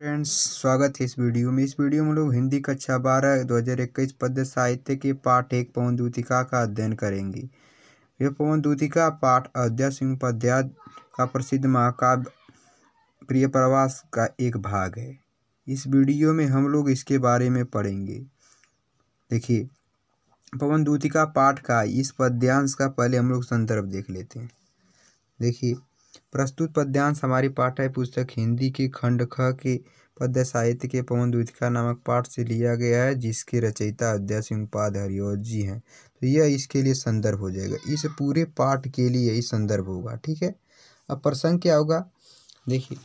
Friends स्वागत है इस वीडियो में। इस वीडियो में लोग हिंदी कक्षा बारह दो हज़ार इक्कीस पद्य साहित्य के पाठ एक पवन दूतिका का अध्ययन करेंगे। यह पवन दूतिका पाठ अयोध्या सिंह उपाध्याय का प्रसिद्ध महाकाव्य प्रिय प्रवास का एक भाग है। इस वीडियो में हम लोग इसके बारे में पढ़ेंगे। देखिए, पवन दूतिका पाठ का इस पद्यांश का पहले हम लोग संदर्भ देख लेते हैं। देखिए प्रस्तुत पद्यांश हमारी पाठ्य पुस्तक हिंदी के खंड ख के पद्य साहित्य के पवन दूतिका नामक पाठ से लिया गया है, जिसके रचयिता अयोध्या सिंह उपाध्याय हरिओत जी हैं। तो यह इसके लिए संदर्भ हो जाएगा। इस पूरे पाठ के लिए यही संदर्भ होगा, ठीक है? अब प्रसंग क्या होगा? देखिए,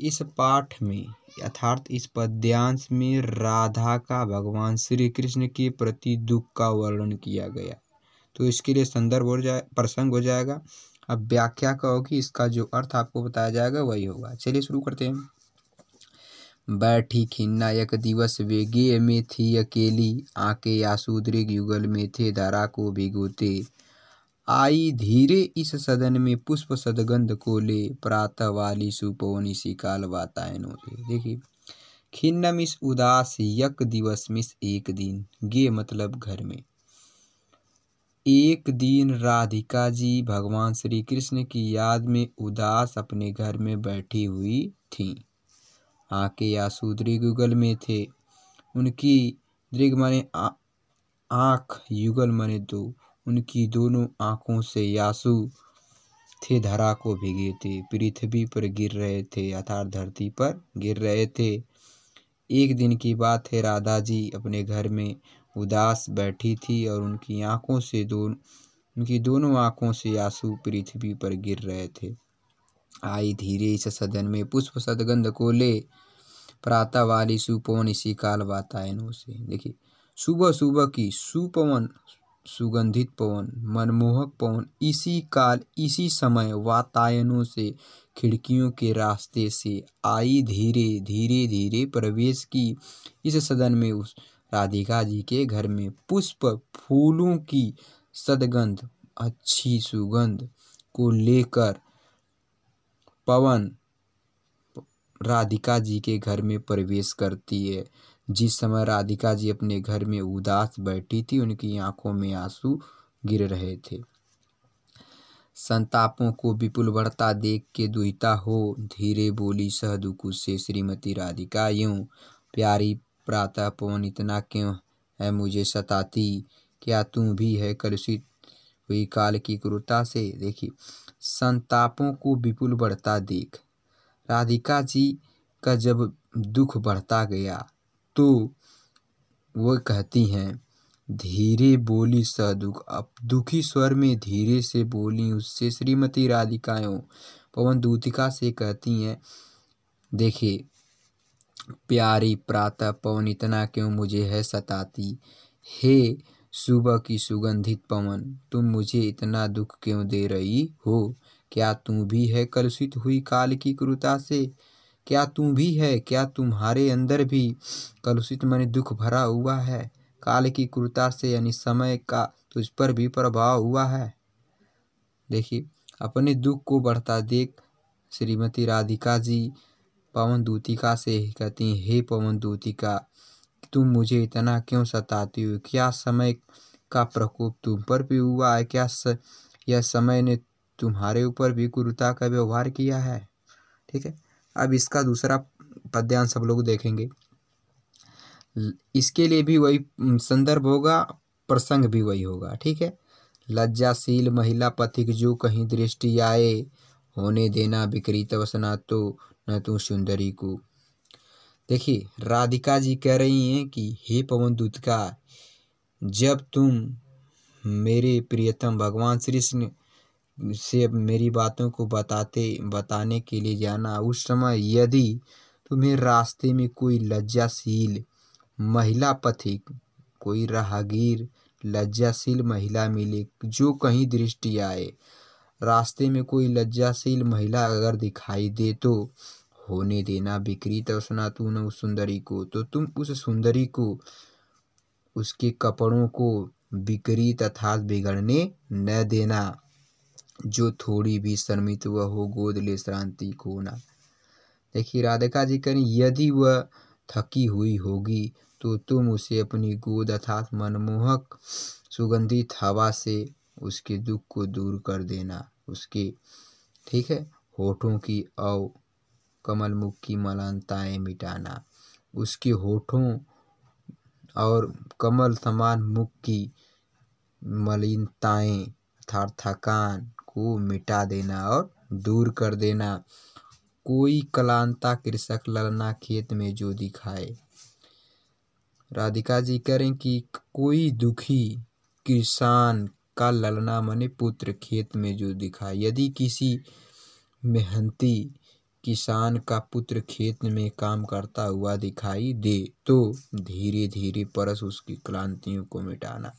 इस पाठ में, अर्थात इस पद्यांश में राधा का भगवान श्री कृष्ण के प्रति दुख का वर्णन किया गया। तो इसके लिए संदर्भ हो जाए, प्रसंग हो जाएगा। अब व्याख्या का होगी इसका जो अर्थ आपको बताया जाएगा वही होगा। चलिए शुरू करते हैं। बैठी खिन्ना एक दिवस वेगे में थी अकेली, आके आसूद्रिग युगल में थे, धरा को भिगोते। आई धीरे इस सदन में पुष्प सदगंध को ले प्रातः वाली सुपवन इसी काल वातायन होते। देखिए खिन्न मिस उदास यक दिवस मिस एक दिन, गे मतलब घर में। एक दिन राधिका जी भगवान श्री कृष्ण की याद में उदास अपने घर में बैठी हुई थीं। आके आँसू दृगुगल में थे। उनकी दृग मने आँख युगल मने दो। उनकी दोनों आँखों से यासु थे धरा को भिगे थे। पृथ्वी पर गिर रहे थे अर्थात धरती पर गिर रहे थे। एक दिन की बात है, राधा जी अपने घर में उदास बैठी थी और उनकी आँखों से दो उनकी दोनों आँखों से आँसू पृथ्वी पर गिर रहे थे। आई धीरे इस सदन में पुष्प सदगंध को ले, प्रातः वाली सुपवन इसी काल वातायनों से। देखिए, सुबह सुबह की सुपवन, सुगंधित पवन, मनमोहक पवन, इसी काल, इसी समय वातायनों से, खिड़कियों के रास्ते से आई धीरे धीरे धीरे प्रवेश की। इस सदन में उस राधिका जी के घर में पुष्प फूलों की सदगंध, अच्छी सुगंध को लेकर पवन राधिका जी के घर में प्रवेश करती है। जिस समय राधिका जी अपने घर में उदास बैठी थी, उनकी आँखों में आँसू गिर रहे थे। संतापों को विपुल बढ़ता देख के दुहिता हो, धीरे बोली, सह दुख से श्रीमती राधिका, यूँ प्यारी प्रातः पवन, इतना क्यों है मुझे सताती? क्या तू भी है कलुषित हुई काल की क्रूरता से? देखी, संतापों को विपुल बढ़ता देख। राधिका जी का जब दुख बढ़ता गया तो वो कहती हैं, धीरे बोली सदुख, अब दुखी स्वर में धीरे से बोली उससे श्रीमती राधिकाओं। पवन दूतिका से कहती हैं, देखिए प्यारी प्रातः पवन इतना क्यों मुझे है सताती? हे सुबह की सुगंधित पवन, तुम मुझे इतना दुख क्यों दे रही हो? क्या तू भी है कलुषित हुई काल की क्रूरता से? क्या तू भी है, क्या तुम्हारे अंदर भी कलुषित मन दुख भरा हुआ है? काल की क्रूरता से यानी समय का तुझ पर भी प्रभाव हुआ है। देखिए, अपने दुख को बढ़ता देख श्रीमती राधिका जी पवन दूतिका से कहती हे पवन दूतिका तुम मुझे इतना क्यों सताती हो? क्या समय का प्रकोप तुम पर भी हुआ है? क्या स, यह समय ने तुम्हारे ऊपर भी क्रूरता का व्यवहार किया है? ठीक है अब इसका दूसरा पद्यांश सब लोग देखेंगे। इसके लिए भी वही संदर्भ होगा प्रसंग भी वही होगा। ठीक है लज्जाशील महिला पथिक जो कहीं दृष्टि आए होने देना विकृत वसना तो न तू सुंदरी को। देखिए, राधिका जी कह रही हैं कि, हे पवन दूत का जब तुम मेरे प्रियतम भगवान श्री कृष्ण से मेरी बातों को बताते, बताने के लिए जाना, उस समय यदि तुम्हें रास्ते में कोई लज्जाशील महिला पथिक कोई राहगीर लज्जाशील महिला मिले, जो कहीं दृष्टि आए रास्ते में कोई लज्जाशील महिला अगर दिखाई दे तो होने देना विकृत सुना तू न उस सुंदरी को। तो तुम उस सुंदरी को, उसके कपड़ों को विकृत अर्थात बिगड़ने न देना, जो थोड़ी भी शर्मित वह हो गोद ले श्रांति खोना देखिए राधिका जी करें यदि वह थकी हुई होगी तो तुम उसे अपनी गोद अर्थात मनमोहक सुगंधित हवा से उसके दुख को दूर कर देना। उसके, ठीक है? होठों की और कमल मुख की मलानताएँ मिटाना। उसके होठों और कमल समान मुख की मलिनताएँ अर्थात थकान को मिटा देना और दूर कर देना। कोई कलांता कृषक ललना खेत में जो दिखाए। राधिका जी करें कि कोई दुखी किसान का ललना मने पुत्र खेत में जो दिखाए यदि किसी मेहनती किसान का पुत्र खेत में काम करता हुआ दिखाई दे तो धीरे धीरे परस उसकी क्लांतियों को मिटाना।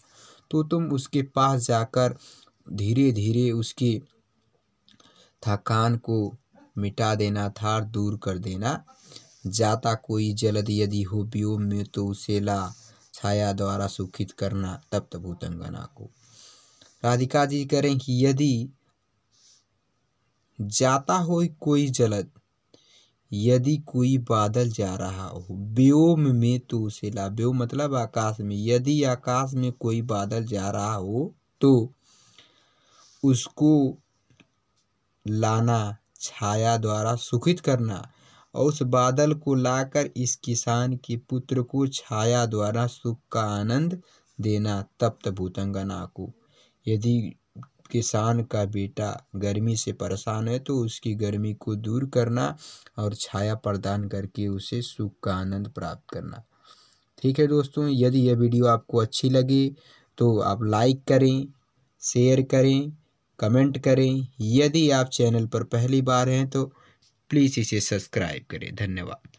तो तुम उसके पास जाकर धीरे धीरे उसकी थकान को मिटा देना था दूर कर देना। जाता कोई जलद, यदि हो व्योम में तो उसे ला छाया द्वारा सुखित करना तब भूतंगना को। राधिका जी करें कि यदि जाता हो कोई जलद, यदि कोई बादल जा रहा हो, व्योम में तो उसे ला। व्योम मतलब आकाश में। यदि आकाश में कोई बादल जा रहा हो तो उसको लाना, छाया द्वारा सुखित करना और उस बादल को लाकर इस किसान के पुत्र को छाया द्वारा सुख का आनंद देना, तप्त भूतंगना को यदि किसान का बेटा गर्मी से परेशान है तो उसकी गर्मी को दूर करना और छाया प्रदान करके उसे सुख का आनंद प्राप्त करना। ठीक है दोस्तों, यदि यह वीडियो आपको अच्छी लगे तो आप लाइक करें, शेयर करें, कमेंट करें। यदि आप चैनल पर पहली बार हैं तो प्लीज़ इसे सब्सक्राइब करें। धन्यवाद।